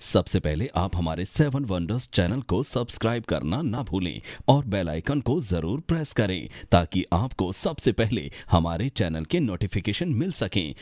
सबसे पहले आप हमारे सेवन वंडर्स चैनल को सब्सक्राइब करना ना भूलें और बेल आइकन को ज़रूर प्रेस करें ताकि आपको सबसे पहले हमारे चैनल के नोटिफिकेशन मिल सकें।